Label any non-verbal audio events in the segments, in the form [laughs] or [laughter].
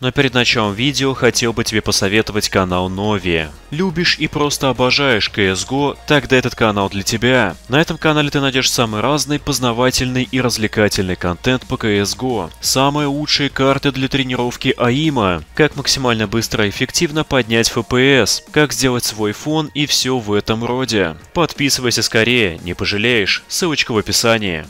Но перед началом видео хотел бы тебе посоветовать канал Novi. Любишь и просто обожаешь CSGO, тогда этот канал для тебя. На этом канале ты найдешь самый разный, познавательный и развлекательный контент по CSGO. Самые лучшие карты для тренировки АИМа, как максимально быстро и эффективно поднять FPS, как сделать свой фон и все в этом роде. Подписывайся скорее, не пожалеешь, ссылочка в описании.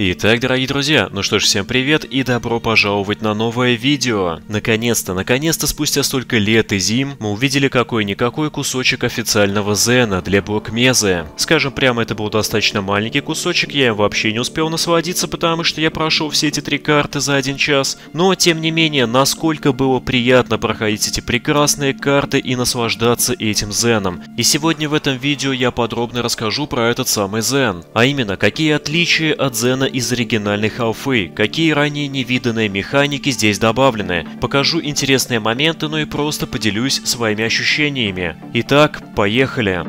Итак, дорогие друзья, ну что ж, всем привет и добро пожаловать на новое видео. Наконец-то, наконец-то, спустя столько лет и зим, мы увидели какой-никакой кусочек официального Зена для Блокмезы. Скажем прямо, это был достаточно маленький кусочек, я им вообще не успел насладиться, потому что я прошел все эти три карты за один час. Но, тем не менее, насколько было приятно проходить эти прекрасные карты и наслаждаться этим Зеном. И сегодня в этом видео я подробно расскажу про этот самый Зен. А именно, какие отличия от Зена из оригинальной халфы, какие ранее невиданные механики здесь добавлены, покажу интересные моменты, ну и просто поделюсь своими ощущениями. Итак, поехали!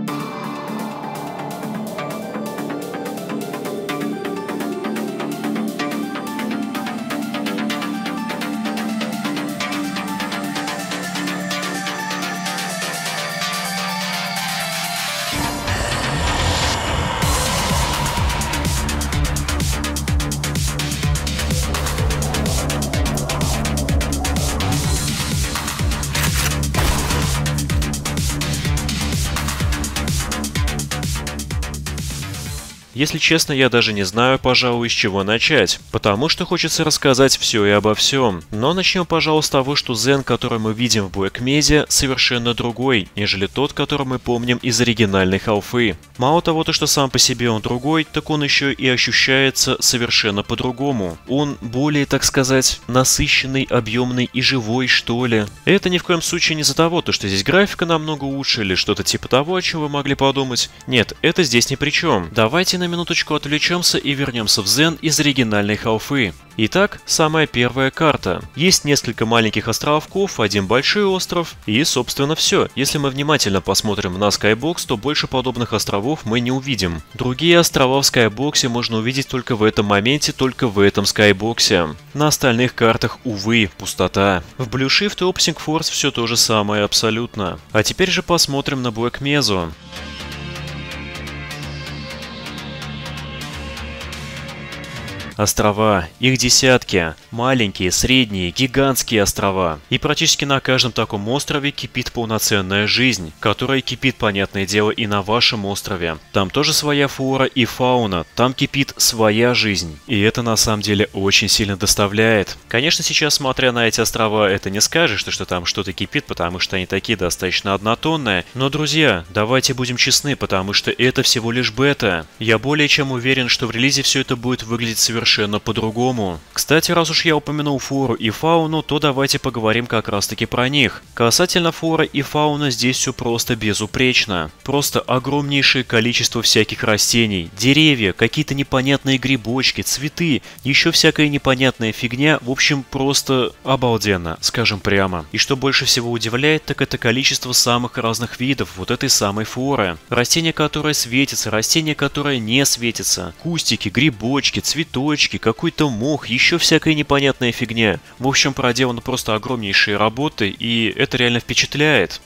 Если честно, я даже не знаю, пожалуй, с чего начать, потому что хочется рассказать все и обо всем. Но начнем, пожалуй, с того, что Зен, который мы видим в Black Mesa, совершенно другой, нежели тот, который мы помним из оригинальной халфы. Мало того, то, что сам по себе он другой, так он еще и ощущается совершенно по-другому. Он более, так сказать, насыщенный, объемный и живой, что ли. Это ни в коем случае не за того, то, что здесь графика намного лучше или что-то типа того, о чем вы могли подумать. Нет, это здесь ни при чем. Давайте на минуточку отвлечемся и вернемся в Зен из оригинальной халфы. Итак, самая первая карта. Есть несколько маленьких островков, один большой остров и, собственно, все. Если мы внимательно посмотрим на Skybox, то больше подобных островов мы не увидим. Другие острова в Skybox можно увидеть только в этом моменте, только в этом Skybox. На остальных картах, увы, пустота. В Blue Shift и Opsing Force все то же самое абсолютно. А теперь же посмотрим на Black Mesa. Острова, их десятки, маленькие, средние, гигантские острова. И практически на каждом таком острове кипит полноценная жизнь, которая кипит, понятное дело, и на вашем острове. Там тоже своя флора и фауна, там кипит своя жизнь. И это на самом деле очень сильно доставляет. Конечно, сейчас, смотря на эти острова, это не скажешь, что там что-то кипит, потому что они такие достаточно однотонные. Но, друзья, давайте будем честны, потому что это всего лишь бета. Я более чем уверен, что в релизе все это будет выглядеть совершенно совершенно по-другому. Кстати, раз уж я упомянул флору и фауну, то давайте поговорим как раз таки про них. Касательно флора и фауна здесь все просто безупречно. Просто огромнейшее количество всяких растений, деревья, какие-то непонятные грибочки, цветы, еще всякая непонятная фигня, в общем, просто обалденно, скажем прямо. И что больше всего удивляет, так это количество самых разных видов вот этой самой флоры. Растения, которые светятся, растения, которые не светятся, кустики, грибочки, цветочки, цветочки, какой-то мох, еще всякая непонятная фигня. В общем, проделаны просто огромнейшие работы, и это реально впечатляет.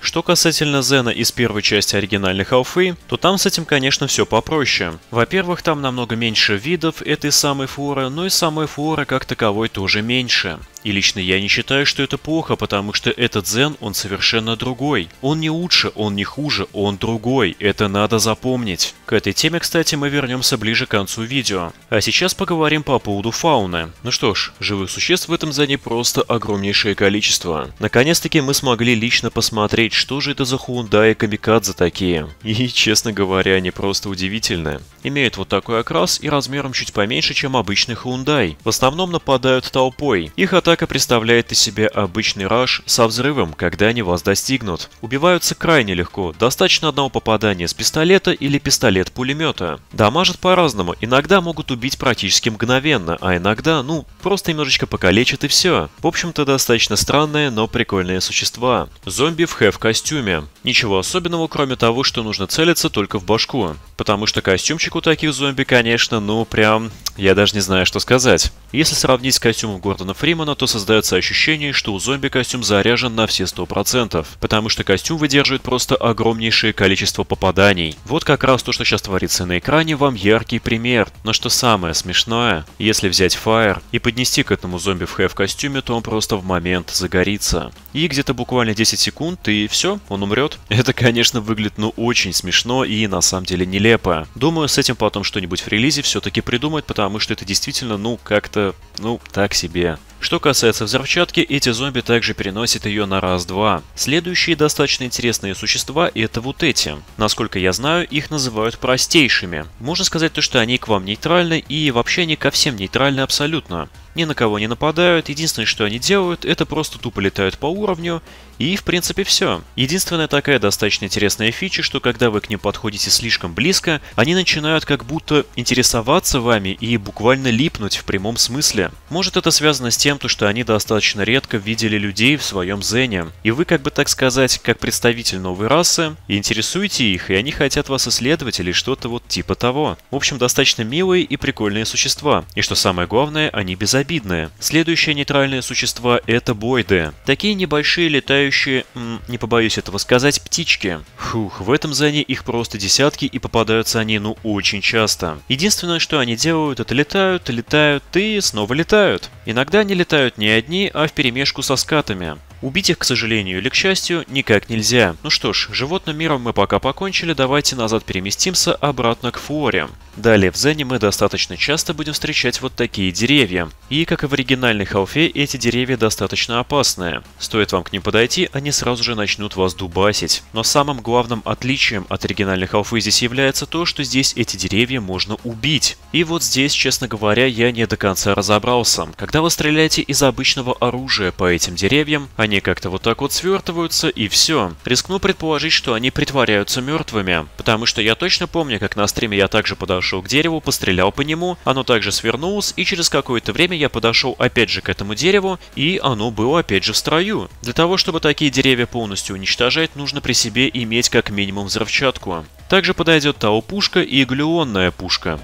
Что касательно Зена из первой части оригинальной Half-A, то там с этим, конечно, все попроще. Во-первых, там намного меньше видов этой самой флоры, но и самой флоры как таковой тоже меньше. И лично я не считаю, что это плохо, потому что этот Зен, он совершенно другой. Он не лучше, он не хуже, он другой. Это надо запомнить. К этой теме, кстати, мы вернемся ближе к концу видео. А сейчас поговорим по поводу фауны. Ну что ж, живых существ в этом Зене просто огромнейшее количество. Наконец-таки мы смогли лично посмотреть, что же это за хундай и камикадзе такие. И, честно говоря, они просто удивительны. Имеют вот такой окрас и размером чуть поменьше, чем обычный хундай. В основном нападают толпой. Их от атака представляет из себя обычный раш со взрывом, когда они вас достигнут. Убиваются крайне легко, достаточно одного попадания с пистолета или пистолет-пулемета. Дамажат по-разному, иногда могут убить практически мгновенно, а иногда, ну, просто немножечко покалечат и все. В общем-то, достаточно странные, но прикольные существа. Зомби в хэв-костюме. Ничего особенного, кроме того, что нужно целиться только в башку. Потому что костюмчик у таких зомби, конечно, ну прям Я даже не знаю, что сказать. Если сравнить с костюмом Гордона Фримана, то создается ощущение, что у зомби костюм заряжен на все 100%, потому что костюм выдерживает просто огромнейшее количество попаданий. Вот как раз то, что сейчас творится на экране, вам яркий пример. Но что самое смешное, если взять Fire и поднести к этому зомби в хэв костюме, то он просто в момент загорится. И где-то буквально 10 секунд, и все, он умрет. [laughs] Это, конечно, выглядит ну очень смешно и на самом деле нелепо. Думаю, с этим потом что-нибудь в релизе все-таки придумают, потому что это действительно, ну, как-то, ну, так себе. Что касается взрывчатки, эти зомби также переносят ее на раз-два. Следующие достаточно интересные существа это вот эти. Насколько я знаю, их называют простейшими. Можно сказать то, что они к вам нейтральны и вообще они ко всем нейтральны абсолютно ни на кого не нападают, единственное, что они делают, это просто тупо летают по уровню, и в принципе все. Единственная такая достаточно интересная фича, что когда вы к ним подходите слишком близко, они начинают как будто интересоваться вами и буквально липнуть в прямом смысле. Может это связано с тем, что они достаточно редко видели людей в своем зене, и вы как бы так сказать, как представитель новой расы, интересуете их, и они хотят вас исследовать или что-то вот типа того. В общем, достаточно милые и прикольные существа, и что самое главное, они безобидны обидное. Следующие нейтральные существа это бойды. Такие небольшие летающие, не побоюсь этого сказать, птички. Фух, в этом зоне их просто десятки и попадаются они ну очень часто. Единственное, что они делают, это летают, летают и снова летают. Иногда они летают не одни, а в перемешку со скатами. Убить их, к сожалению или к счастью, никак нельзя. Ну что ж, животным миром мы пока покончили, давайте назад переместимся обратно к Флоре. Далее в Зене мы достаточно часто будем встречать вот такие деревья. И, как и в оригинальной халфе, эти деревья достаточно опасные. Стоит вам к ним подойти, они сразу же начнут вас дубасить. Но самым главным отличием от оригинальной халфы здесь является то, что здесь эти деревья можно убить. И вот здесь, честно говоря, я не до конца разобрался. Когда вы стреляете из обычного оружия по этим деревьям, они как-то вот так вот свертываются и все. Рискну предположить, что они притворяются мертвыми, потому что я точно помню, как на стриме я также подошел к дереву, пострелял по нему, оно также свернулось, и через какое-то время я подошел опять же к этому дереву, и оно было опять же в строю. Для того, чтобы такие деревья полностью уничтожать, нужно при себе иметь как минимум взрывчатку. Также подойдет Тау-пушка и глюонная пушка.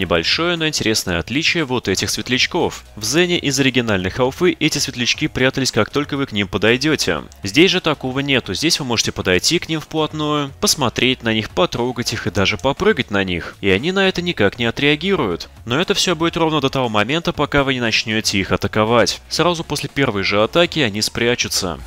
Небольшое, но интересное отличие вот этих светлячков. В Зене из оригинальных алфы эти светлячки прятались как только вы к ним подойдете. Здесь же такого нету, здесь вы можете подойти к ним вплотную, посмотреть на них, потрогать их и даже попрыгать на них. И они на это никак не отреагируют. Но это все будет ровно до того момента, пока вы не начнете их атаковать. Сразу после первой же атаки они спрячутся.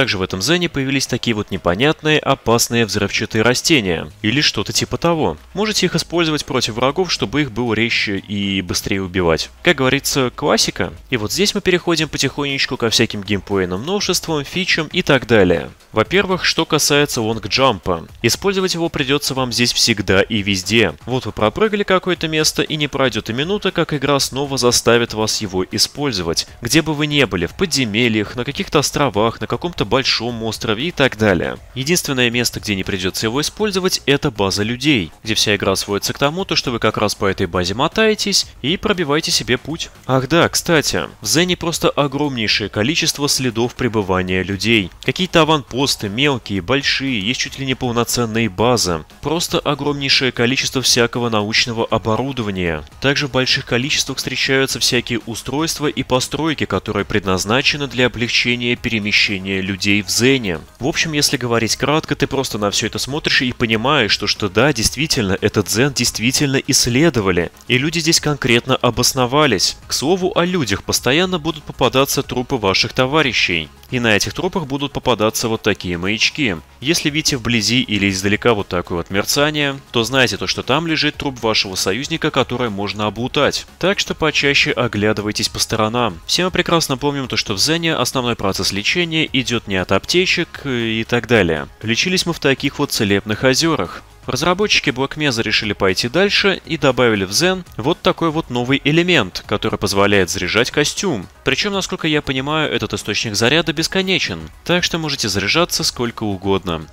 Также в этом зене появились такие вот непонятные, опасные взрывчатые растения, или что-то типа того. Можете их использовать против врагов, чтобы их было резче и быстрее убивать. Как говорится, классика. И вот здесь мы переходим потихонечку ко всяким геймплейным новшествам, фичам и так далее. Во-первых, что касается лонгджампа. Использовать его придется вам здесь всегда и везде. Вот вы пропрыгали какое-то место и не пройдет и минута, как игра снова заставит вас его использовать. Где бы вы ни были, в подземельях, на каких-то островах, на каком-то большом острове и так далее. Единственное место, где не придется его использовать, это база людей, где вся игра сводится к тому, то, что вы как раз по этой базе мотаетесь и пробиваете себе путь. Ах да, кстати, в Зене просто огромнейшее количество следов пребывания людей. Какие-то аванпосты, мелкие, большие, есть чуть ли не полноценные базы. Просто огромнейшее количество всякого научного оборудования. Также в больших количествах встречаются всякие устройства и постройки, которые предназначены для облегчения перемещения людей в Зене. В общем, если говорить кратко, ты просто на все это смотришь и понимаешь, что, что да, действительно, этот Зен действительно исследовали, и люди здесь конкретно обосновались. К слову о людях, постоянно будут попадаться трупы ваших товарищей. И на этих трупах будут попадаться вот такие маячки. Если видите вблизи или издалека вот такое вот мерцание, то знайте то, что там лежит труп вашего союзника, который можно облутать. Так что почаще оглядывайтесь по сторонам. Все мы прекрасно помним то, что в Зене основной процесс лечения идет не от аптечек и так далее. Лечились мы в таких вот целебных озерах. Разработчики Black Mesa решили пойти дальше и добавили в Zen вот такой вот новый элемент, который позволяет заряжать костюм. Причем, насколько я понимаю, этот источник заряда бесконечен, так что можете заряжаться сколько угодно.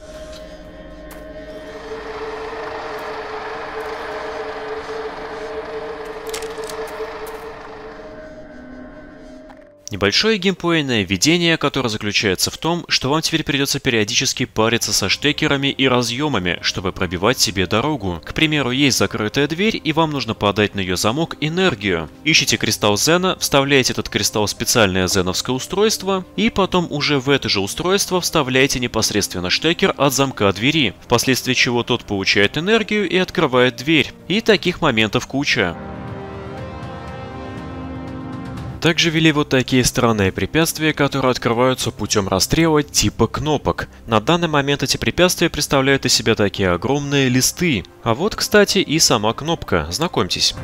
Небольшое геймплейное введение, которое заключается в том, что вам теперь придется периодически париться со штекерами и разъемами, чтобы пробивать себе дорогу. К примеру, есть закрытая дверь, и вам нужно подать на ее замок энергию. Ищите кристалл Зена, вставляете этот кристалл в специальное зеновское устройство, и потом уже в это же устройство вставляете непосредственно штекер от замка двери, впоследствии чего тот получает энергию и открывает дверь. И таких моментов куча. Также ввели вот такие странные препятствия, которые открываются путем расстрела типа кнопок. На данный момент эти препятствия представляют из себя такие огромные листы. А вот, кстати, и сама кнопка, знакомьтесь.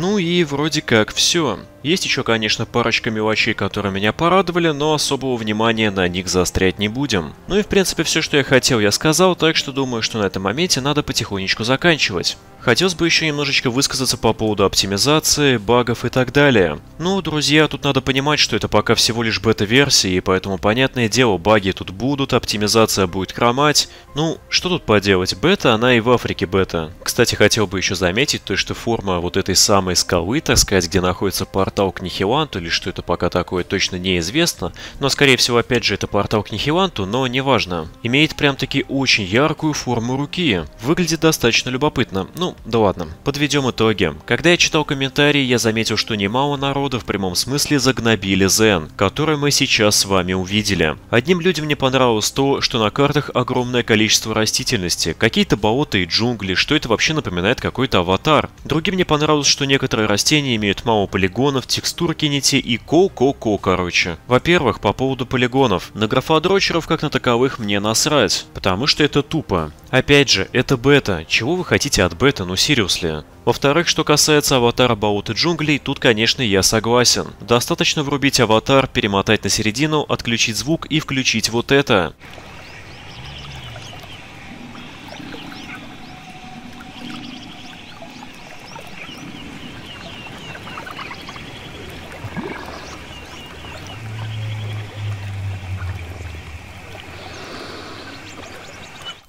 Ну и вроде как все. Есть еще, конечно, парочка мелочей, которые меня порадовали, но особого внимания на них заострять не будем. Ну и в принципе все, что я хотел, я сказал, так что думаю, что на этом моменте надо потихонечку заканчивать. Хотелось бы еще немножечко высказаться по поводу оптимизации, багов и так далее. Ну, друзья, тут надо понимать, что это пока всего лишь бета-версия, и поэтому, понятное дело, баги тут будут, оптимизация будет хромать. Ну, что тут поделать, бета, она и в Африке бета. Кстати, хотел бы еще заметить, то, что форма вот этой самой скалы, так сказать, где находится портал к Нихиланту, или что это пока такое, точно неизвестно, но, скорее всего, опять же, это портал к Нихиланту, но неважно. Имеет прям-таки очень яркую форму руки. Выглядит достаточно любопытно. Ну, ну, да ладно, подведем итоги. Когда я читал комментарии, я заметил, что немало народа в прямом смысле загнобили Зен, который мы сейчас с вами увидели. Одним людям не понравилось то, что на картах огромное количество растительности, какие-то болота и джунгли, что это вообще напоминает какой-то аватар. Другим не понравилось, что некоторые растения имеют мало полигонов, текстурки не те и ко-ко-ко, короче. Во-первых, по поводу полигонов. На графодрочеров как на таковых мне насрать, потому что это тупо. Опять же, это бета. Чего вы хотите от бета, ну серьезно? Во-вторых, что касается аватара Бауты джунглей, тут, конечно, я согласен. Достаточно врубить аватар, перемотать на середину, отключить звук и включить вот это.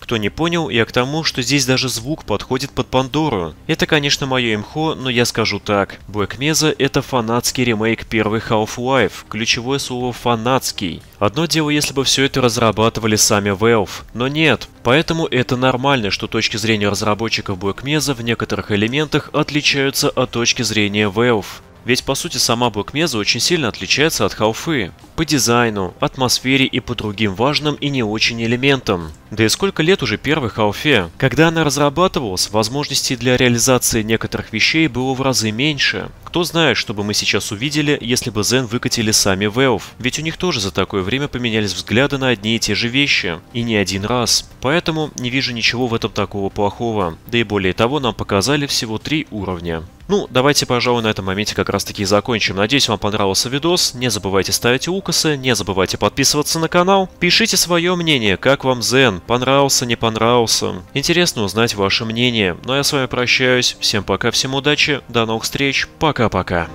Кто не понял, я к тому, что здесь даже звук подходит под Пандору. Это, конечно, мое имхо, но я скажу так. Black Mesa это фанатский ремейк первой Half-Life. Ключевое слово фанатский. Одно дело, если бы все это разрабатывали сами Valve, но нет. Поэтому это нормально, что точки зрения разработчиков Black Mesa в некоторых элементах отличаются от точки зрения Valve. Ведь по сути сама Black Mesa очень сильно отличается от Half-Life по дизайну, атмосфере и по другим важным и не очень элементам. Да и сколько лет уже первой Half-Life? Когда она разрабатывалась, возможностей для реализации некоторых вещей было в разы меньше. Кто знает, что бы мы сейчас увидели, если бы Zen выкатили сами Valve, ведь у них тоже за такое время поменялись взгляды на одни и те же вещи, и не один раз. Поэтому не вижу ничего в этом такого плохого, да и более того нам показали всего три уровня. Ну, давайте, пожалуй, на этом моменте как раз таки и закончим. Надеюсь, вам понравился видос. Не забывайте ставить укосы, не забывайте подписываться на канал. Пишите свое мнение, как вам Zen, понравился, не понравился. Интересно узнать ваше мнение. Ну а я с вами прощаюсь. Всем пока, всем удачи, до новых встреч, пока-пока.